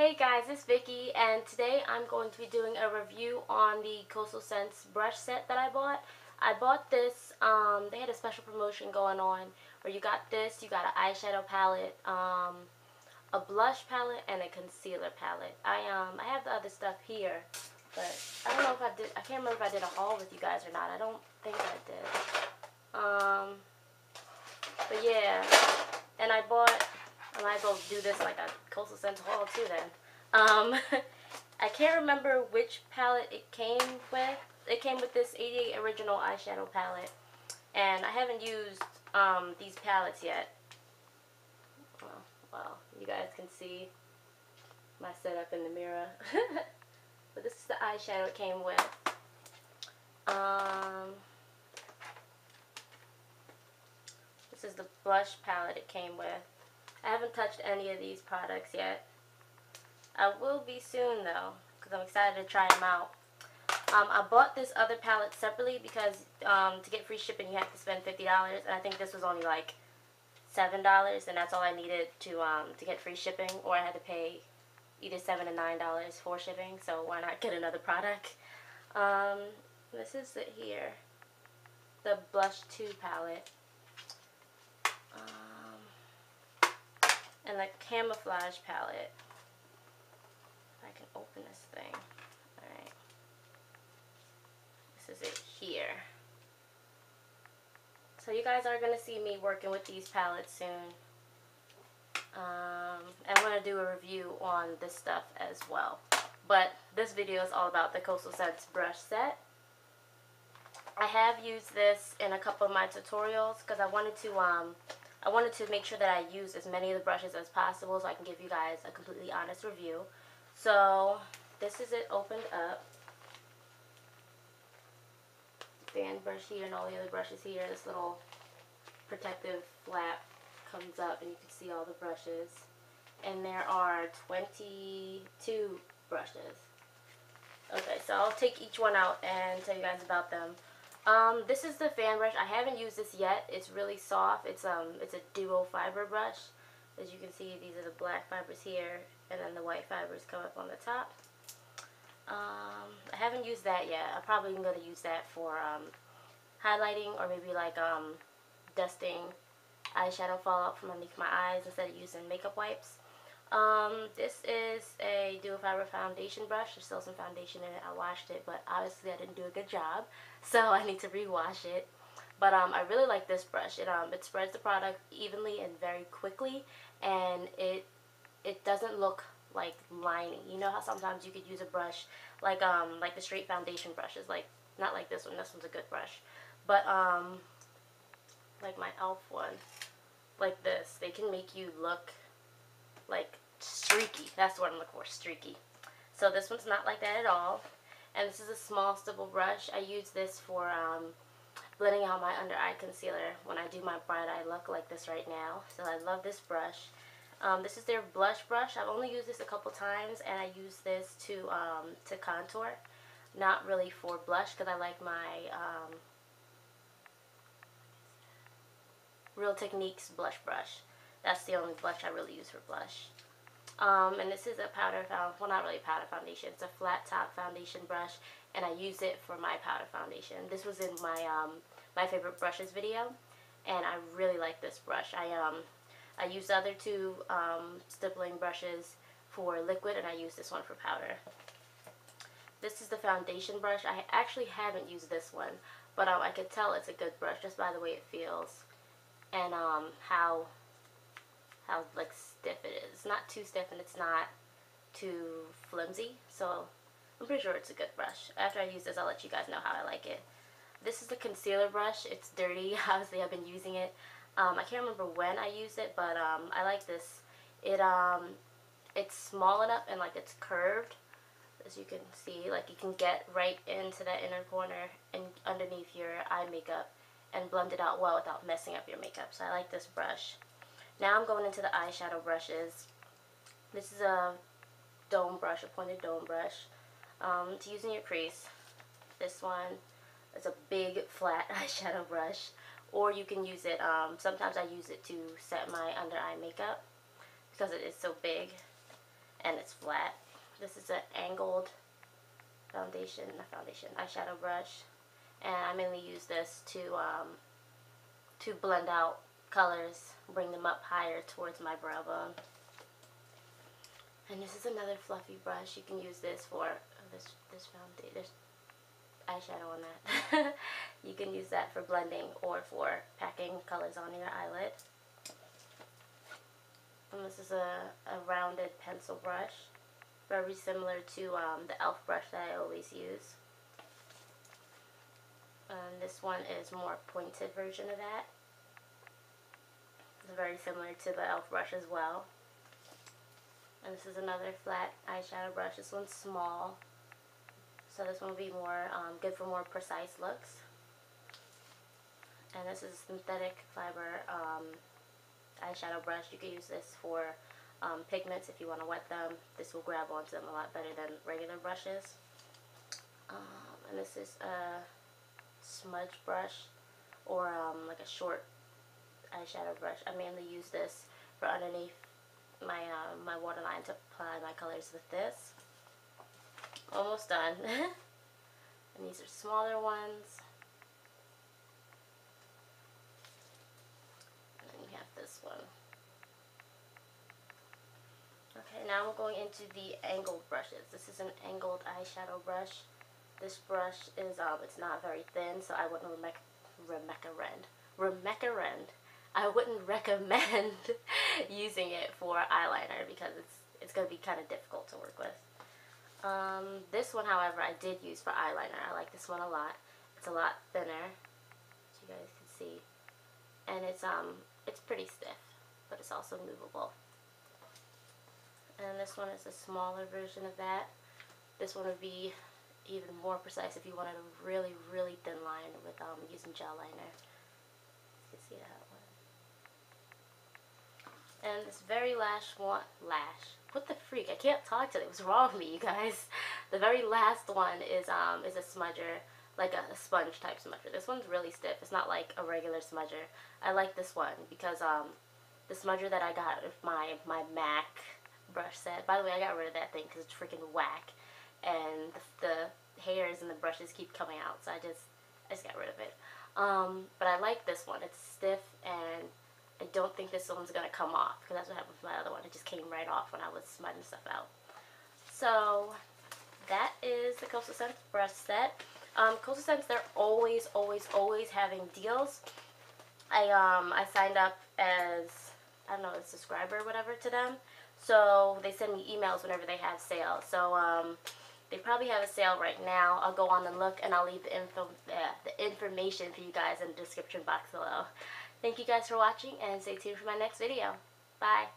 Hey guys, it's Vicki and today I'm going to be doing a review on the Coastal Scents brush set that I bought. I bought this, um, they had a special promotion going on where you got this, you got an eyeshadow palette, um, a blush palette, and a concealer palette. I um I have the other stuff here, but I don't know if I did, I can't remember if I did a haul with you guys or not. I don't think I did. Um, but yeah, and I bought I might as well do this like a Coastal Scents haul too then. Um, I can't remember which palette it came with. It came with this 88 Original eyeshadow palette. And I haven't used um, these palettes yet. Well, well, you guys can see my setup in the mirror. but this is the eyeshadow it came with. Um, this is the blush palette it came with. I haven't touched any of these products yet. I will be soon though, because I'm excited to try them out. Um, I bought this other palette separately because um, to get free shipping you have to spend $50 and I think this was only like $7 and that's all I needed to um, to get free shipping or I had to pay either 7 or $9 for shipping so why not get another product. Um, this is it here, the Blush Too palette. And the camouflage palette. I can open this thing. Alright. This is it here. So you guys are going to see me working with these palettes soon. Um, and I'm going to do a review on this stuff as well. But this video is all about the Coastal Scents brush set. I have used this in a couple of my tutorials because I wanted to um, I wanted to make sure that I use as many of the brushes as possible so I can give you guys a completely honest review. So this is it opened up. Fan brush here and all the other brushes here. This little protective flap comes up and you can see all the brushes. And there are 22 brushes. Okay, so I'll take each one out and tell you guys about them. Um, this is the fan brush. I haven't used this yet. It's really soft. It's um, it's a duo fiber brush. As you can see, these are the black fibers here, and then the white fibers come up on the top. Um, I haven't used that yet. I'm probably going to use that for um, highlighting or maybe like um, dusting eyeshadow fallout from underneath my eyes instead of using makeup wipes. Um, this is a dual fiber foundation brush. There's still some foundation in it. I washed it, but obviously I didn't do a good job, so I need to rewash it. But um, I really like this brush. It um, it spreads the product evenly and very quickly, and it it doesn't look like lining. You know how sometimes you could use a brush like um like the straight foundation brushes, like not like this one. This one's a good brush, but um like my Elf one, like this. They can make you look like streaky. That's what I'm looking for, streaky. So this one's not like that at all. And this is a small stipple brush. I use this for um, blending out my under eye concealer when I do my bright eye look like this right now. So I love this brush. Um, this is their blush brush. I've only used this a couple times and I use this to um, to contour. Not really for blush because I like my um, Real Techniques blush brush. That's the only blush I really use for blush. Um, and this is a powder well not really powder foundation, it's a flat top foundation brush and I use it for my powder foundation. This was in my um, my favorite brushes video and I really like this brush. I um I use the other two um, stippling brushes for liquid and I use this one for powder. This is the foundation brush. I actually haven't used this one but um, I could tell it's a good brush just by the way it feels and um, how how like stiff it is. Not too stiff and it's not too flimsy. So I'm pretty sure it's a good brush. After I use this, I'll let you guys know how I like it. This is the concealer brush. It's dirty. Obviously, I've been using it. Um, I can't remember when I used it, but um, I like this. It um, It's small enough and like it's curved. As you can see, like you can get right into that inner corner and underneath your eye makeup and blend it out well without messing up your makeup. So I like this brush. Now I'm going into the eyeshadow brushes. This is a dome brush, a pointed dome brush. Um, to use in your crease. This one is a big flat eyeshadow brush. Or you can use it, um, sometimes I use it to set my under eye makeup because it is so big. and it's flat. This is an angled foundation, not foundation, eyeshadow brush. And I mainly use this to, um, to blend out colors, bring them up higher towards my brow bone. And this is another fluffy brush. You can use this for this this foundation, this eyeshadow on that. you can use that for blending or for packing colors on your eyelid. And this is a, a rounded pencil brush, very similar to um, the e.l.f. brush that I always use. And this one is more pointed version of that. Very similar to the e.l.f. brush as well. And this is another flat eyeshadow brush. This one's small. So this one will be more um, good for more precise looks. And this is synthetic fiber um, eyeshadow brush. You can use this for um, pigments if you want to wet them. This will grab onto them a lot better than regular brushes. Um, and this is a smudge brush or um, like a short eyeshadow brush. I mainly use this for underneath my uh, my waterline to apply my colors with this. Almost done. and these are smaller ones. And then you have this one. Okay, now I'm going into the angled brushes. This is an angled eyeshadow brush. This brush is, um, it's not very thin, so I wouldn't recommend, recommend I wouldn't recommend using it for eyeliner because it's it's going to be kind of difficult to work with. Um, this one, however, I did use for eyeliner. I like this one a lot. It's a lot thinner, as you guys can see. And it's um it's pretty stiff, but it's also movable. And this one is a smaller version of that. This one would be even more precise if you wanted a really, really thin line with um, using gel liner. You can see that And this very last one, lash, what the freak, I can't talk today, what's wrong with me, you guys? The very last one is um is a smudger, like a, a sponge type smudger. This one's really stiff, it's not like a regular smudger. I like this one because um the smudger that I got with my, my MAC brush set, by the way, I got rid of that thing because it's freaking whack and the, the hairs and the brushes keep coming out, so I just I just got rid of it. Um, but I like this one. It's stiff, and I don't think this one's going to come off, because that's what happened with my other one. It just came right off when I was smudging stuff out. So, that is the Coastal Scents brush set. Um, Coastal Scents, they're always, always, always having deals. I, um, I signed up as, I don't know, a subscriber or whatever to them. So, they send me emails whenever they have sales. So, um, they probably have a sale right now. I'll go on and look, and I'll leave the info, uh, the information for you guys in the description box below. Thank you guys for watching, and stay tuned for my next video. Bye.